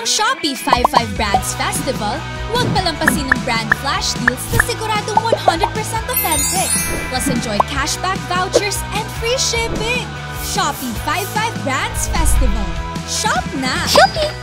Ngayong Shopee 55 Brands Festival, huwag palampasin ng brand flash deals na siguradong 100% authentic. Plus enjoy cashback vouchers and free shipping. Shopee 55 Brands Festival. Shop na! Shopee!